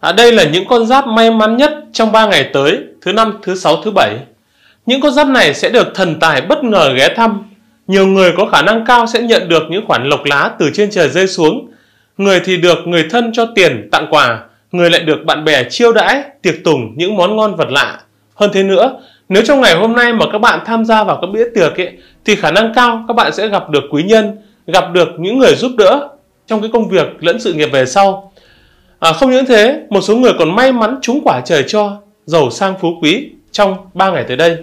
À, đây là những con giáp may mắn nhất trong 3 ngày tới, thứ năm, thứ sáu, thứ bảy. Những con giáp này sẽ được thần tài bất ngờ ghé thăm. Nhiều người có khả năng cao sẽ nhận được những khoản lộc lá từ trên trời rơi xuống. Người thì được người thân cho tiền tặng quà, người lại được bạn bè chiêu đãi, tiệc tùng những món ngon vật lạ. Hơn thế nữa, nếu trong ngày hôm nay mà các bạn tham gia vào các bữa tiệc ấy, thì khả năng cao các bạn sẽ gặp được quý nhân, gặp được những người giúp đỡ trong cái công việc lẫn sự nghiệp về sau. À, không những thế, một số người còn may mắn trúng quả trời cho, giàu sang phú quý trong 3 ngày tới đây.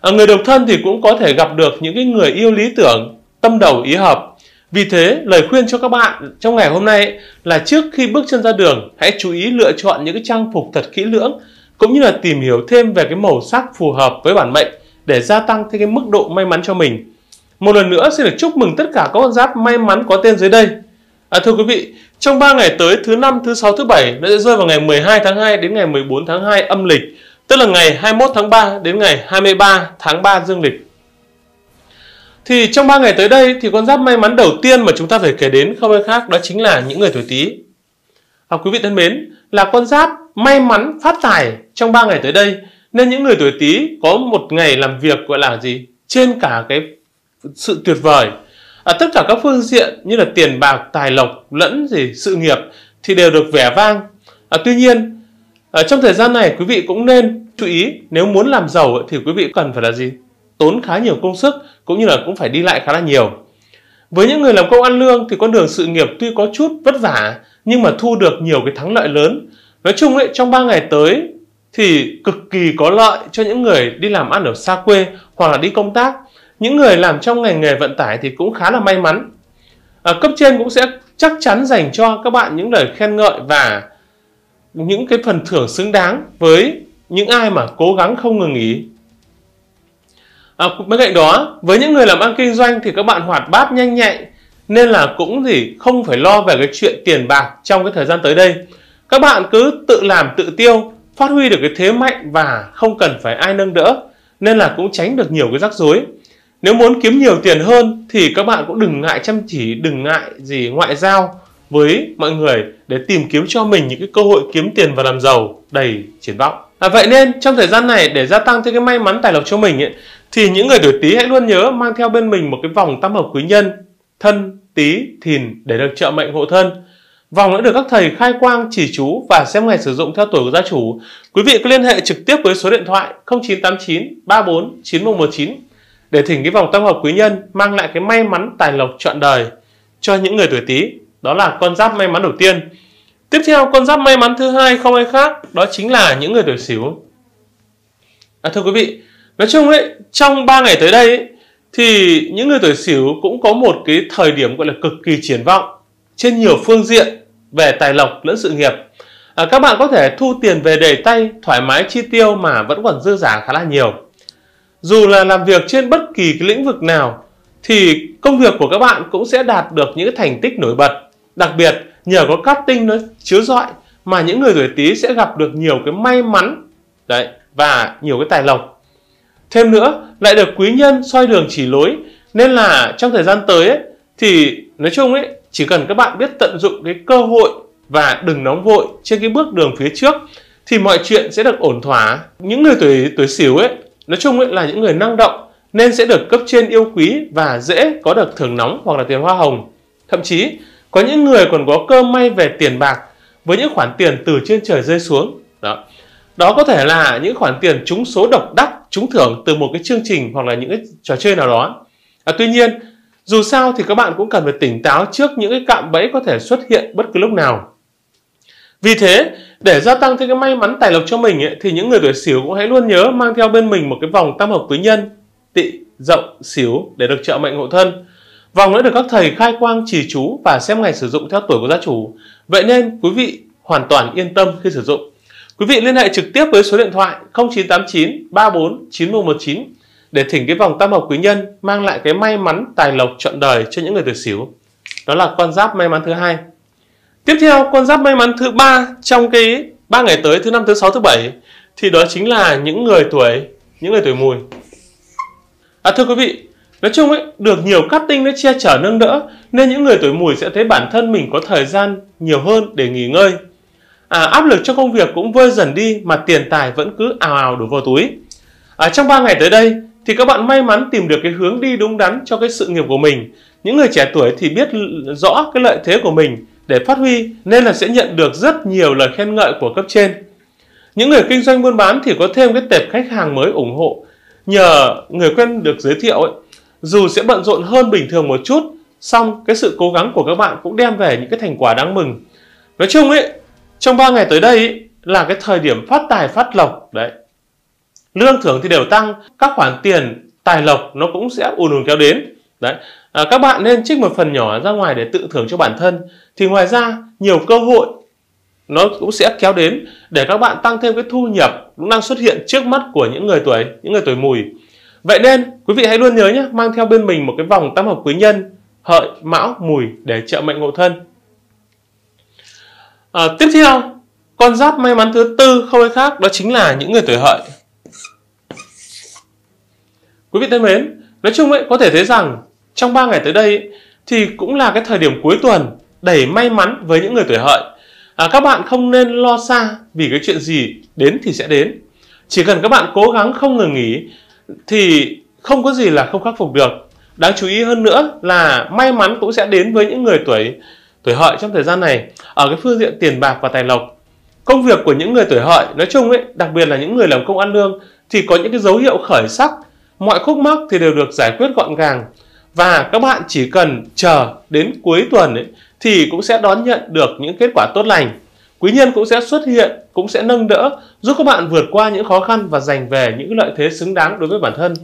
À, người độc thân thì cũng có thể gặp được những cái người yêu lý tưởng, tâm đầu ý hợp. Vì thế, lời khuyên cho các bạn trong ngày hôm nay là trước khi bước chân ra đường, hãy chú ý lựa chọn những cái trang phục thật kỹ lưỡng cũng như là tìm hiểu thêm về cái màu sắc phù hợp với bản mệnh để gia tăng thêm cái mức độ may mắn cho mình. Một lần nữa xin được chúc mừng tất cả các con giáp may mắn có tên dưới đây. À, thưa quý vị, trong 3 ngày tới thứ năm, thứ sáu, thứ bảy nó sẽ rơi vào ngày 12 tháng 2 đến ngày 14 tháng 2 âm lịch, tức là ngày 21 tháng 3 đến ngày 23 tháng 3 dương lịch. Thì trong 3 ngày tới đây thì con giáp may mắn đầu tiên mà chúng ta phải kể đến không ai khác đó chính là những người tuổi Tý. À, quý vị thân mến, là con giáp may mắn phát tài trong 3 ngày tới đây nên những người tuổi Tý có một ngày làm việc gọi là gì? Trên cả cái sự tuyệt vời ở tất cả các phương diện như là tiền bạc tài lộc lẫn gì sự nghiệp thì đều được vẻ vang. À, tuy nhiên ở trong thời gian này quý vị cũng nên chú ý nếu muốn làm giàu thì quý vị cần phải là gì? Tốn khá nhiều công sức cũng như là cũng phải đi lại khá là nhiều. Với những người làm công ăn lương thì con đường sự nghiệp tuy có chút vất vả nhưng mà thu được nhiều cái thắng lợi lớn. Nói chung ấy trong 3 ngày tới thì cực kỳ có lợi cho những người đi làm ăn ở xa quê hoặc là đi công tác những người làm trong ngành nghề vận tải thì cũng khá là may mắn. À, cấp trên cũng sẽ chắc chắn dành cho các bạn những lời khen ngợi và những cái phần thưởng xứng đáng với những ai mà cố gắng không ngừng nghỉ. À, bên cạnh đó với những người làm ăn kinh doanh thì các bạn hoạt bát nhanh nhạy nên là cũng gì không phải lo về cái chuyện tiền bạc trong cái thời gian tới đây. Các bạn cứ tự làm tự tiêu phát huy được cái thế mạnh và không cần phải ai nâng đỡ nên là cũng tránh được nhiều cái rắc rối nếu muốn kiếm nhiều tiền hơn thì các bạn cũng đừng ngại chăm chỉ, đừng ngại gì ngoại giao với mọi người để tìm kiếm cho mình những cái cơ hội kiếm tiền và làm giàu đầy triển vọng. À, vậy nên trong thời gian này để gia tăng thêm cái may mắn tài lộc cho mình ấy, thì những người tuổi Tý hãy luôn nhớ mang theo bên mình một cái vòng tam hợp quý nhân thân Tý Thìn để được trợ mệnh hộ thân. Vòng đã được các thầy khai quang chỉ chú và xem ngày sử dụng theo tuổi của gia chủ. Quý vị cứ liên hệ trực tiếp với số điện thoại 0989 34 9119 để thỉnh cái vòng tam hợp quý nhân mang lại cái may mắn tài lộc trọn đời cho những người tuổi Tý. Đó là con giáp may mắn đầu tiên. Tiếp theo con giáp may mắn thứ hai không ai khác đó chính là những người tuổi Sửu. À, thưa quý vị, nói chung ấy trong 3 ngày tới đây ấy, thì những người tuổi Sửu cũng có một cái thời điểm gọi là cực kỳ triển vọng trên nhiều phương diện về tài lộc lẫn sự nghiệp. À, các bạn có thể thu tiền về đầy tay thoải mái chi tiêu mà vẫn còn dư giả khá là nhiều dù là làm việc trên bất kỳ cái lĩnh vực nào thì công việc của các bạn cũng sẽ đạt được những thành tích nổi bật. Đặc biệt nhờ có cát tinh nó chiếu rọi mà những người tuổi tý sẽ gặp được nhiều cái may mắn đấy và nhiều cái tài lộc. Thêm nữa lại được quý nhân soi đường chỉ lối nên là trong thời gian tới ấy, thì nói chung ấy chỉ cần các bạn biết tận dụng cái cơ hội và đừng nóng vội trên cái bước đường phía trước thì mọi chuyện sẽ được ổn thỏa. Những người tuổi tuổi xỉu ấy Nói chung ấy là những người năng động nên sẽ được cấp trên yêu quý và dễ có được thưởng nóng hoặc là tiền hoa hồng. Thậm chí có những người còn có cơ may về tiền bạc với những khoản tiền từ trên trời rơi xuống. Đó. Đó có thể là những khoản tiền trúng số độc đắc, trúng thưởng từ một cái chương trình hoặc là những cái trò chơi nào đó. À, tuy nhiên, dù sao thì các bạn cũng cần phải tỉnh táo trước những cái cạm bẫy có thể xuất hiện bất cứ lúc nào. Vì thế, để gia tăng thêm cái may mắn tài lộc cho mình ấy, thì những người tuổi Sửu cũng hãy luôn nhớ mang theo bên mình một cái vòng tam hợp quý nhân tị rộng Sửu để được trợ mệnh hộ thân. Vòng đã được các thầy khai quang chỉ chú và xem ngày sử dụng theo tuổi của gia chủ. Vậy nên quý vị hoàn toàn yên tâm khi sử dụng. Quý vị liên hệ trực tiếp với số điện thoại 0989 34 9119 để thỉnh cái vòng tam hợp quý nhân mang lại cái may mắn tài lộc trọn đời cho những người tuổi Sửu. Đó là con giáp may mắn thứ hai. Tiếp theo con giáp may mắn thứ ba trong cái ba ngày tới thứ năm thứ sáu thứ bảy thì đó chính là những người tuổi những người tuổi mùi. À thưa quý vị, nói chung ấy được nhiều cát tinh nó che chở nâng đỡ nên những người tuổi mùi sẽ thấy bản thân mình có thời gian nhiều hơn để nghỉ ngơi. à, áp lực trong công việc cũng vơi dần đi mà tiền tài vẫn cứ ào ào đổ vào túi à, trong 3 ngày tới đây thì các bạn may mắn tìm được cái hướng đi đúng đắn cho cái sự nghiệp của mình những người trẻ tuổi thì biết rõ cái lợi thế của mình để phát huy nên là sẽ nhận được rất nhiều lời khen ngợi của cấp trên. Những người kinh doanh buôn bán thì có thêm cái tệp khách hàng mới ủng hộ. Nhờ người quen được giới thiệu ấy dù sẽ bận rộn hơn bình thường một chút xong cái sự cố gắng của các bạn cũng đem về những cái thành quả đáng mừng. Nói chung ấy trong 3 ngày tới đây ấy, là cái thời điểm phát tài phát lộc đấy. Lương thưởng thì đều tăng các khoản tiền tài lộc nó cũng sẽ ùn ùn kéo đến đấy. À, các bạn nên trích một phần nhỏ ra ngoài để tự thưởng cho bản thân. Thì ngoài ra nhiều cơ hội nó cũng sẽ kéo đến để các bạn tăng thêm cái thu nhập cũng đang xuất hiện trước mắt của những người tuổi những người tuổi mùi. Vậy nên quý vị hãy luôn nhớ nhé mang theo bên mình một cái vòng tam hợp quý nhân hợi mão mùi để trợ mệnh ngộ thân. À, tiếp theo con giáp may mắn thứ tư không ai khác đó chính là những người tuổi hợi. Quý vị thân mến nói chung ấy có thể thấy rằng trong 3 ngày tới đây thì cũng là cái thời điểm cuối tuần đầy may mắn với những người tuổi hợi. À, các bạn không nên lo xa vì cái chuyện gì đến thì sẽ đến. Chỉ cần các bạn cố gắng không ngừng nghỉ thì không có gì là không khắc phục được. Đáng chú ý hơn nữa là may mắn cũng sẽ đến với những người tuổi tuổi hợi trong thời gian này ở cái phương diện tiền bạc và tài lộc. Công việc của những người tuổi hợi nói chung ấy đặc biệt là những người làm công ăn lương thì có những cái dấu hiệu khởi sắc mọi khúc mắc thì đều được giải quyết gọn gàng và các bạn chỉ cần chờ đến cuối tuần ấy, thì cũng sẽ đón nhận được những kết quả tốt lành. Quý nhân cũng sẽ xuất hiện cũng sẽ nâng đỡ giúp các bạn vượt qua những khó khăn và giành về những lợi thế xứng đáng đối với bản thân.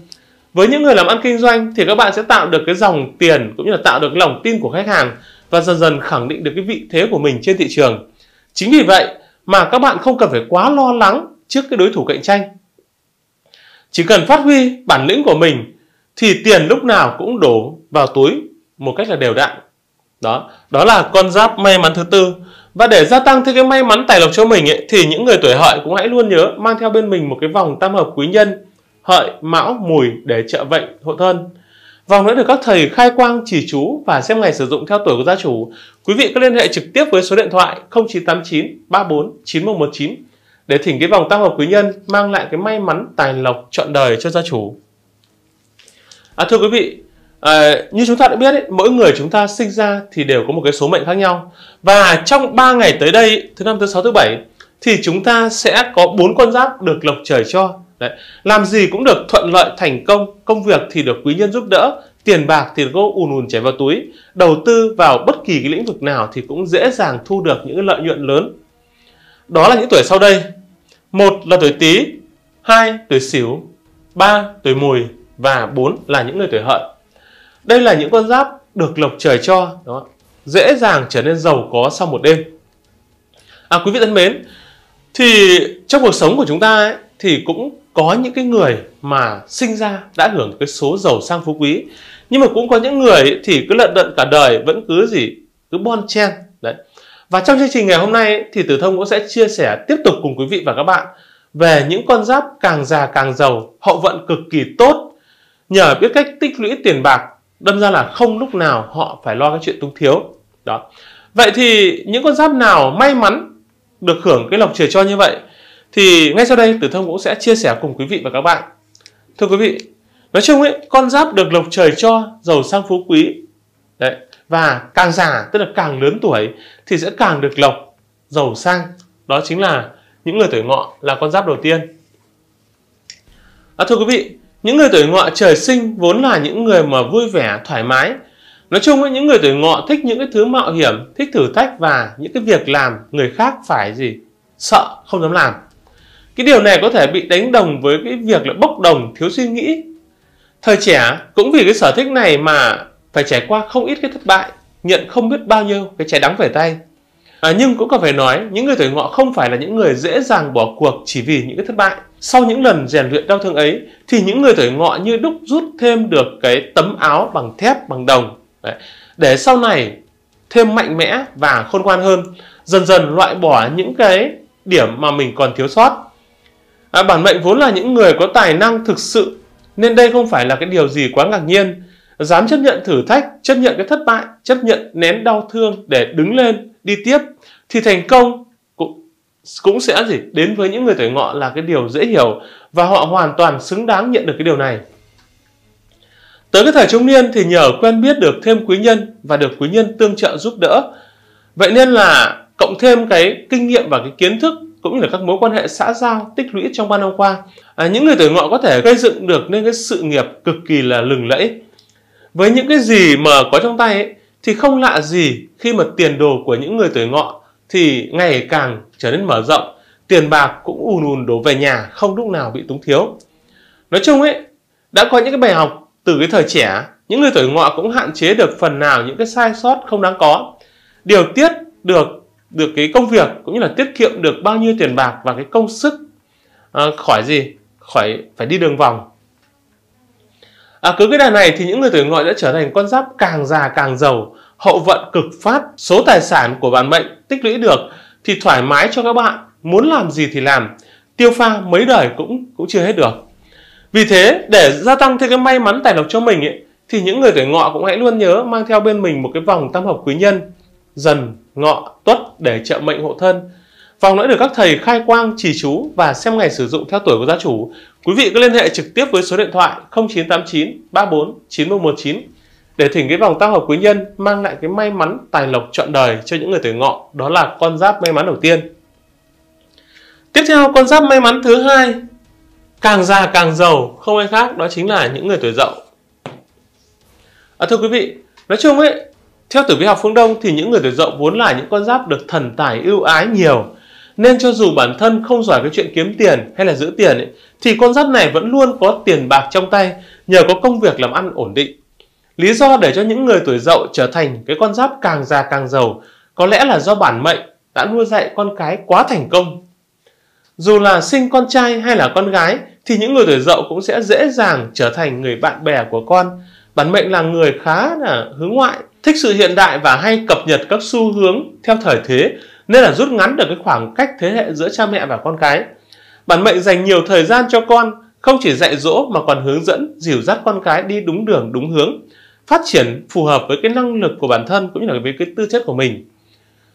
Với những người làm ăn kinh doanh thì các bạn sẽ tạo được cái dòng tiền cũng như là tạo được lòng tin của khách hàng và dần dần khẳng định được cái vị thế của mình trên thị trường. Chính vì vậy mà các bạn không cần phải quá lo lắng trước cái đối thủ cạnh tranh. Chỉ cần phát huy bản lĩnh của mình thì tiền lúc nào cũng đổ vào túi một cách là đều đặn. Đó đó là con giáp may mắn thứ tư. Và để gia tăng thêm cái may mắn tài lộc cho mình ấy, thì những người tuổi hợi cũng hãy luôn nhớ mang theo bên mình một cái vòng tam hợp quý nhân hợi mão mùi để trợ vận hộ thân. Vòng đã được các thầy khai quang chỉ chú và xem ngày sử dụng theo tuổi của gia chủ. Quý vị có liên hệ trực tiếp với số điện thoại 0989 34 9119 để thỉnh cái vòng tam hợp quý nhân mang lại cái may mắn tài lộc trọn đời cho gia chủ à, thưa quý vị à, như chúng ta đã biết ấy, mỗi người chúng ta sinh ra thì đều có một cái số mệnh khác nhau. Và trong 3 ngày tới đây thứ năm thứ sáu thứ bảy thì chúng ta sẽ có bốn con giáp được lộc trời cho. Đấy. làm gì cũng được thuận lợi thành công công việc thì được quý nhân giúp đỡ tiền bạc thì có ùn ùn chảy vào túi. Đầu tư vào bất kỳ cái lĩnh vực nào thì cũng dễ dàng thu được những lợi nhuận lớn. Đó là những tuổi sau đây. Một là tuổi tý hai tuổi sửu ba tuổi mùi và bốn là những người tuổi hợi. Đây là những con giáp được lộc trời cho đó dễ dàng trở nên giàu có sau một đêm. À quý vị thân mến thì trong cuộc sống của chúng ta ấy, thì cũng có những cái người mà sinh ra đã hưởng cái số giàu sang phú quý. Nhưng mà cũng có những người thì cứ lận đận cả đời vẫn cứ gì cứ bon chen đấy. Và trong chương trình ngày hôm nay thì tử thông cũng sẽ chia sẻ tiếp tục cùng quý vị và các bạn về những con giáp càng già càng giàu hậu vận cực kỳ tốt nhờ biết cách tích lũy tiền bạc đâm ra là không lúc nào họ phải lo cái chuyện túng thiếu. Đó. Vậy thì những con giáp nào may mắn được hưởng cái lộc trời cho như vậy? Thì ngay sau đây tử thông cũng sẽ chia sẻ cùng quý vị và các bạn. Thưa quý vị nói chung ấy con giáp được lộc trời cho giàu sang phú quý. Đấy. Và càng già tức là càng lớn tuổi thì sẽ càng được lộc giàu sang. Đó chính là những người tuổi ngọ là con giáp đầu tiên. À, thưa quý vị những người tuổi ngọ trời sinh vốn là những người mà vui vẻ, thoải mái. Nói chung với những người tuổi ngọ thích những cái thứ mạo hiểm, thích thử thách và những cái việc làm người khác phải gì? Sợ, không dám làm. Cái điều này có thể bị đánh đồng với cái việc là bốc đồng, thiếu suy nghĩ. Thời trẻ cũng vì cái sở thích này mà phải trải qua không ít cái thất bại, nhận không biết bao nhiêu cái trái đắng về tay à, nhưng cũng cần phải nói những người tuổi ngọ không phải là những người dễ dàng bỏ cuộc chỉ vì những cái thất bại. Sau những lần rèn luyện đau thương ấy thì những người tuổi ngọ như đúc rút thêm được cái tấm áo bằng thép bằng đồng. Đấy. để sau này thêm mạnh mẽ và khôn ngoan hơn dần dần loại bỏ những cái điểm mà mình còn thiếu sót. À, bản mệnh vốn là những người có tài năng thực sự nên đây không phải là cái điều gì quá ngạc nhiên dám chấp nhận thử thách chấp nhận cái thất bại chấp nhận nén đau thương để đứng lên đi tiếp thì thành công cũng cũng sẽ gì đến với những người tuổi ngọ là cái điều dễ hiểu và họ hoàn toàn xứng đáng nhận được cái điều này. Tới cái thời trung niên thì nhờ quen biết được thêm quý nhân và được quý nhân tương trợ giúp đỡ. Vậy nên là cộng thêm cái kinh nghiệm và cái kiến thức cũng như là các mối quan hệ xã giao tích lũy trong ba năm qua, à, những người tuổi ngọ có thể gây dựng được nên cái sự nghiệp cực kỳ là lừng lẫy. Với những cái gì mà có trong tay ấy, thì không lạ gì khi mà tiền đồ của những người tuổi ngọ thì ngày càng trở nên mở rộng, tiền bạc cũng ùn ùn đổ về nhà, không lúc nào bị túng thiếu. Nói chung ấy, đã có những cái bài học từ cái thời trẻ, những người tuổi ngọ cũng hạn chế được phần nào những cái sai sót không đáng có. Điều tiết được được cái công việc cũng như là tiết kiệm được bao nhiêu tiền bạc và cái công sức à, khỏi gì khỏi phải đi đường vòng à, cứ cái đà này thì những người tuổi ngọ đã trở thành con giáp càng già càng giàu hậu vận cực phát số tài sản của bản mệnh tích lũy được thì thoải mái cho các bạn muốn làm gì thì làm. Tiêu pha mấy đời cũng cũng chưa hết được. Vì thế để gia tăng thêm cái may mắn tài lộc cho mình ấy, thì những người tuổi ngọ cũng hãy luôn nhớ mang theo bên mình một cái vòng tam hợp quý nhân dần ngọ tuất để trợ mệnh hộ thân Vòng đã được các thầy khai quang trì chú và xem ngày sử dụng theo tuổi của gia chủ. Quý vị cứ liên hệ trực tiếp với số điện thoại 0989 34 9119 để thỉnh cái vòng tam hợp quý nhân mang lại cái may mắn tài lộc trọn đời cho những người tuổi ngọ. Đó là con giáp may mắn đầu tiên. Tiếp theo con giáp may mắn thứ hai càng già càng giàu không ai khác đó chính là những người tuổi dậu. À, thưa quý vị, nói chung ấy theo tử vi học phương Đông thì những người tuổi dậu vốn là những con giáp được thần tài ưu ái nhiều nên cho dù bản thân không giỏi cái chuyện kiếm tiền hay là giữ tiền ấy, thì con giáp này vẫn luôn có tiền bạc trong tay nhờ có công việc làm ăn ổn định. Lý do để cho những người tuổi dậu trở thành cái con giáp càng già càng giàu có lẽ là do bản mệnh đã nuôi dạy con cái quá thành công. Dù là sinh con trai hay là con gái thì những người tuổi dậu cũng sẽ dễ dàng trở thành người bạn bè của con. Bản mệnh là người khá là hướng ngoại, thích sự hiện đại và hay cập nhật các xu hướng theo thời thế nên là rút ngắn được cái khoảng cách thế hệ giữa cha mẹ và con cái. Bản mệnh dành nhiều thời gian cho con, không chỉ dạy dỗ mà còn hướng dẫn, dìu dắt con cái đi đúng đường, đúng hướng, phát triển phù hợp với cái năng lực của bản thân cũng như là với cái tư chất của mình.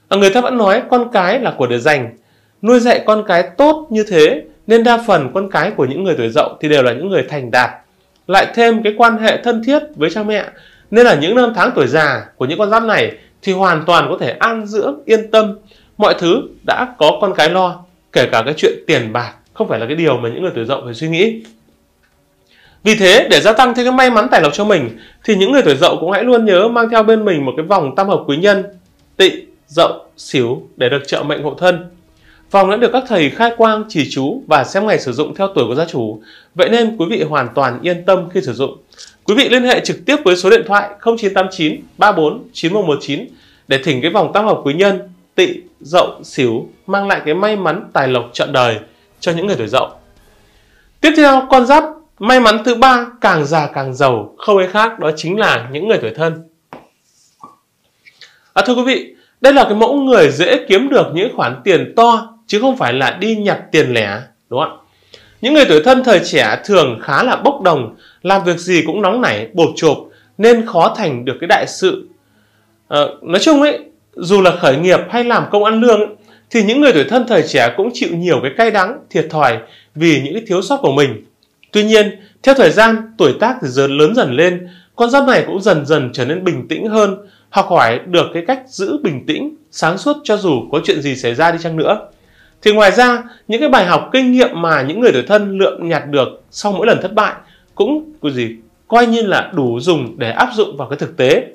À, người ta vẫn nói con cái là của để dành, nuôi dạy con cái tốt như thế nên đa phần con cái của những người tuổi dậu thì đều là những người thành đạt, lại thêm cái quan hệ thân thiết với cha mẹ nên là những năm tháng tuổi già của những con giáp này thì hoàn toàn có thể an dưỡng yên tâm mọi thứ đã có con cái lo, kể cả cái chuyện tiền bạc, không phải là cái điều mà những người tuổi dậu phải suy nghĩ. Vì thế, để gia tăng thêm cái may mắn tài lộc cho mình, thì những người tuổi dậu cũng hãy luôn nhớ mang theo bên mình một cái vòng tam hợp quý nhân, tị dậu xỉu để được trợ mệnh hộ thân. Vòng đã được các thầy khai quang chỉ chú và xem ngày sử dụng theo tuổi của gia chủ. Vậy nên quý vị hoàn toàn yên tâm khi sử dụng. Quý vị liên hệ trực tiếp với số điện thoại 0989 34 9119 để thỉnh cái vòng tam hợp quý nhân tị, dậu, xỉu mang lại cái may mắn tài lộc trọn đời cho những người tuổi dậu. Tiếp theo, con giáp may mắn thứ ba càng già càng giàu, không ai khác đó chính là những người tuổi thân. À, thưa quý vị, đây là cái mẫu người dễ kiếm được những khoản tiền to chứ không phải là đi nhặt tiền lẻ, đúng không ạ? Những người tuổi thân thời trẻ thường khá là bốc đồng, làm việc gì cũng nóng nảy, bột chộp nên khó thành được cái đại sự. À, nói chung ấy, dù là khởi nghiệp hay làm công ăn lương thì những người tuổi thân thời trẻ cũng chịu nhiều cái cay đắng, thiệt thòi vì những cái thiếu sót của mình. Tuy nhiên, theo thời gian, tuổi tác thì dần lớn dần lên, con giáp này cũng dần dần trở nên bình tĩnh hơn, học hỏi được cái cách giữ bình tĩnh, sáng suốt cho dù có chuyện gì xảy ra đi chăng nữa. Thì ngoài ra, những cái bài học kinh nghiệm mà những người tuổi thân lượm nhặt được sau mỗi lần thất bại cũng có gì coi như là đủ dùng để áp dụng vào cái thực tế.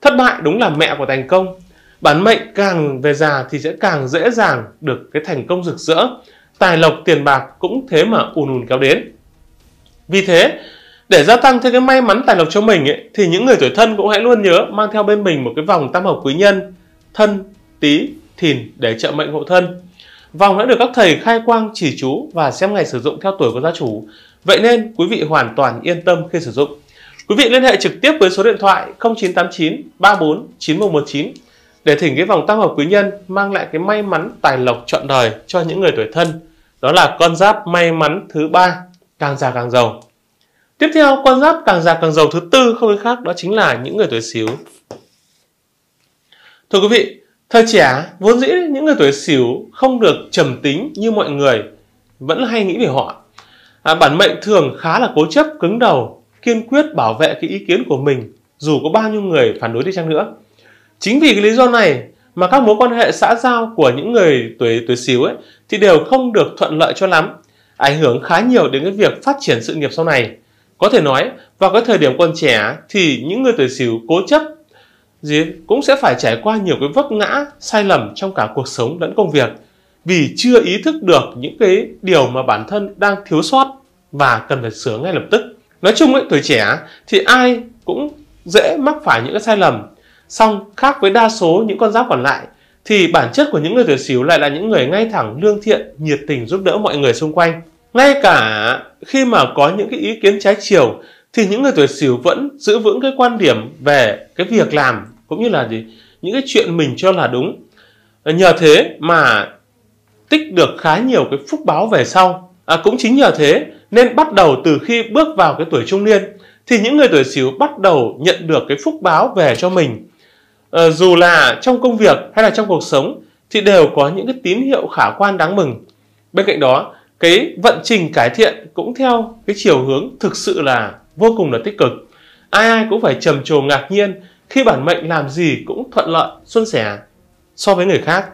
Thất bại đúng là mẹ của thành công, bản mệnh càng về già thì sẽ càng dễ dàng được cái thành công rực rỡ. Tài lộc tiền bạc cũng thế mà ùn ùn kéo đến. Vì thế để gia tăng thêm cái may mắn tài lộc cho mình ấy, thì những người tuổi thân cũng hãy luôn nhớ mang theo bên mình một cái vòng tam hợp quý nhân thân tý thìn để trợ mệnh hộ thân. Vòng đã được các thầy khai quang chỉ chú và xem ngày sử dụng theo tuổi của gia chủ. Vậy nên quý vị hoàn toàn yên tâm khi sử dụng. Quý vị liên hệ trực tiếp với số điện thoại 0989 34 9119 để thỉnh cái vòng tam hợp quý nhân mang lại cái may mắn tài lộc trọn đời cho những người tuổi thân đó là con giáp may mắn thứ ba càng già càng giàu tiếp theo con giáp càng già càng giàu thứ tư không ai khác đó chính là những người tuổi xíu thưa quý vị Thời trẻ, vốn dĩ những người tuổi xíu không được trầm tính như mọi người vẫn hay nghĩ về họ. À, bản mệnh thường khá là cố chấp, cứng đầu, kiên quyết bảo vệ cái ý kiến của mình dù có bao nhiêu người phản đối đi chăng nữa. Chính vì cái lý do này mà các mối quan hệ xã giao của những người tuổi tuổi xíu ấy thì đều không được thuận lợi cho lắm, ảnh hưởng khá nhiều đến cái việc phát triển sự nghiệp sau này. Có thể nói, vào cái thời điểm còn trẻ thì những người tuổi xíu cố chấp gì cũng sẽ phải trải qua nhiều cái vấp ngã sai lầm trong cả cuộc sống lẫn công việc vì chưa ý thức được những cái điều mà bản thân đang thiếu sót và cần phải sửa ngay lập tức. Nói chung ấy, tuổi trẻ thì ai cũng dễ mắc phải những cái sai lầm. Song khác với đa số những con giáp còn lại thì bản chất của những người tuổi Sửu lại là những người ngay thẳng, lương thiện, nhiệt tình giúp đỡ mọi người xung quanh. Ngay cả khi mà có những cái ý kiến trái chiều thì những người tuổi Sửu vẫn giữ vững cái quan điểm về cái việc làm cũng như là gì? Những cái chuyện mình cho là đúng. Nhờ thế mà tích được khá nhiều cái phúc báo về sau. À, cũng chính nhờ thế nên bắt đầu từ khi bước vào cái tuổi trung niên thì những người tuổi Sửu bắt đầu nhận được cái phúc báo về cho mình à, dù là trong công việc hay là trong cuộc sống thì đều có những cái tín hiệu khả quan đáng mừng bên cạnh đó cái vận trình cải thiện cũng theo cái chiều hướng thực sự là vô cùng là tích cực ai ai cũng phải trầm trồ ngạc nhiên khi bản mệnh làm gì cũng thuận lợi, xuân sẻ so với người khác.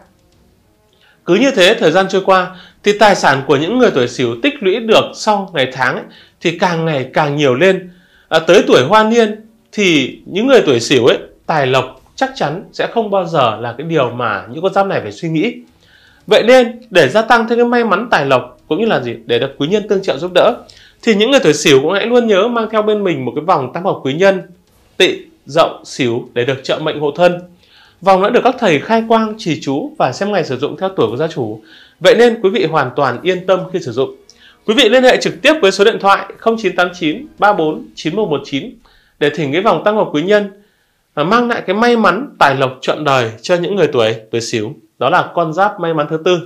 Cứ như thế thời gian trôi qua thì tài sản của những người tuổi Sửu tích lũy được sau ngày tháng ấy, thì càng ngày càng nhiều lên. À, tới tuổi hoa niên thì những người tuổi Sửu ấy tài lộc chắc chắn sẽ không bao giờ là cái điều mà những con giáp này phải suy nghĩ. Vậy nên để gia tăng thêm cái may mắn tài lộc cũng như là gì để được quý nhân tương trợ giúp đỡ thì những người tuổi Sửu cũng hãy luôn nhớ mang theo bên mình một cái vòng tam hợp quý nhân tỵ dậu, sửu để được trợ mệnh hộ thân. Vòng đã được các thầy khai quang, trì chú và xem ngày sử dụng theo tuổi của gia chủ. Vậy nên quý vị hoàn toàn yên tâm khi sử dụng. Quý vị liên hệ trực tiếp với số điện thoại 0989 34 9119 để thỉnh cái vòng tăng hợp quý nhân và mang lại cái may mắn tài lộc trọn đời cho những người tuổi tuổi xíu. Đó là con giáp may mắn thứ tư.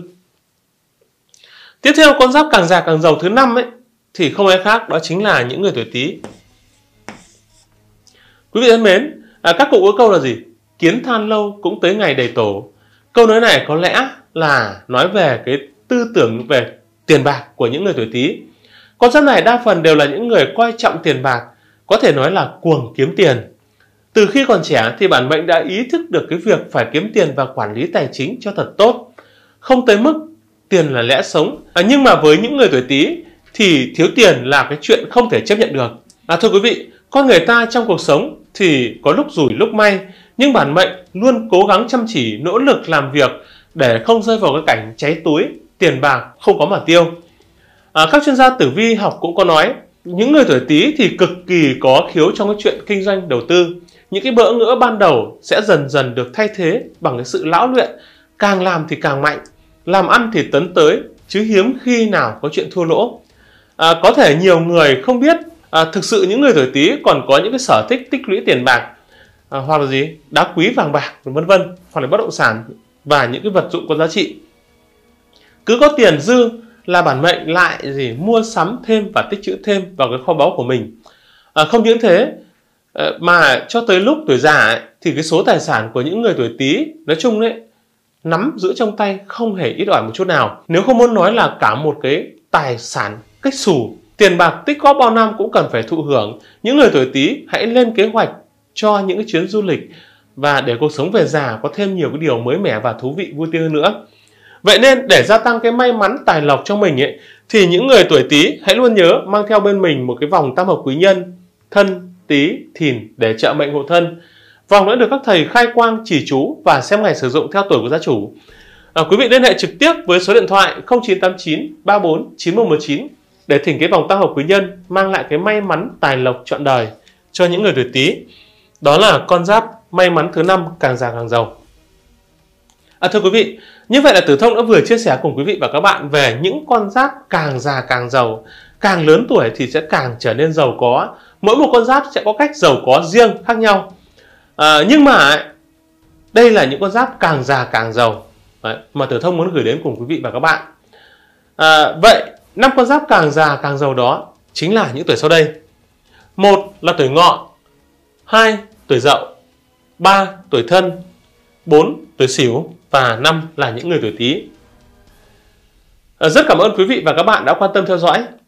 Tiếp theo con giáp càng già càng giàu thứ năm ấy thì không ai khác đó chính là những người tuổi Tý. Quý vị thân mến, à, các cụ có câu là gì? Kiến than lâu cũng tới ngày đầy tổ. Câu nói này có lẽ là nói về cái tư tưởng về tiền bạc của những người tuổi Tý. Con giáp này đa phần đều là những người coi trọng tiền bạc, có thể nói là cuồng kiếm tiền. Từ khi còn trẻ thì bản mệnh đã ý thức được cái việc phải kiếm tiền và quản lý tài chính cho thật tốt. Không tới mức tiền là lẽ sống. À, nhưng mà với những người tuổi Tý thì thiếu tiền là cái chuyện không thể chấp nhận được. À, thưa quý vị, con người ta trong cuộc sống thì có lúc rủi lúc may, nhưng bản mệnh luôn cố gắng chăm chỉ nỗ lực làm việc để không rơi vào cái cảnh cháy túi, tiền bạc không có mà tiêu. À, các chuyên gia tử vi học cũng có nói những người tuổi Tý thì cực kỳ có khiếu trong cái chuyện kinh doanh đầu tư. Những cái bỡ ngỡ ban đầu sẽ dần dần được thay thế bằng cái sự lão luyện, càng làm thì càng mạnh, làm ăn thì tấn tới chứ hiếm khi nào có chuyện thua lỗ. À, có thể nhiều người không biết à, thực sự những người tuổi Tý còn có những cái sở thích tích lũy tiền bạc à, hoặc là gì đá quý vàng bạc vân vân hoặc là bất động sản và những cái vật dụng có giá trị. Cứ có tiền dư là bản mệnh lại gì mua sắm thêm và tích trữ thêm vào cái kho báu của mình. À, không những thế Ờ, mà cho tới lúc tuổi già ấy, thì cái số tài sản của những người tuổi Tý nói chung đấy nắm giữ trong tay không hề ít ỏi một chút nào nếu không muốn nói là cả một cái tài sản cách xù Tiền bạc tích góp bao năm cũng cần phải thụ hưởng. Những người tuổi Tý hãy lên kế hoạch cho những cái chuyến du lịch và để cuộc sống về già có thêm nhiều cái điều mới mẻ và thú vị vui tươi hơn nữa. Vậy nên để gia tăng cái may mắn tài lộc cho mình ấy thì những người tuổi Tý hãy luôn nhớ mang theo bên mình một cái vòng tam hợp quý nhân thân Tý Thìn để trợ mệnh hộ thân. Vòng đã được các thầy khai quang chỉ chú và xem ngày sử dụng theo tuổi của gia chủ. À, quý vị liên hệ trực tiếp với số điện thoại 0989 34 9119 để thỉnh cái vòng tam hợp quý nhân mang lại cái may mắn tài lộc trọn đời cho những người tuổi Tý. Đó là con giáp may mắn thứ năm càng già càng giàu. À, thưa quý vị, như vậy là Tử Thông đã vừa chia sẻ cùng quý vị và các bạn về những con giáp càng già càng giàu, càng lớn tuổi thì sẽ càng trở nên giàu có. Mỗi một con giáp sẽ có cách giàu có riêng khác nhau. À, nhưng mà đây là những con giáp càng già càng giàu Đấy, mà Tử Thông muốn gửi đến cùng quý vị và các bạn. À, vậy năm con giáp càng già càng giàu đó chính là những tuổi sau đây. Một là tuổi ngọ, hai tuổi dậu, ba tuổi thân, bốn tuổi Sửu và năm là những người tuổi Tý. À, rất cảm ơn quý vị và các bạn đã quan tâm theo dõi.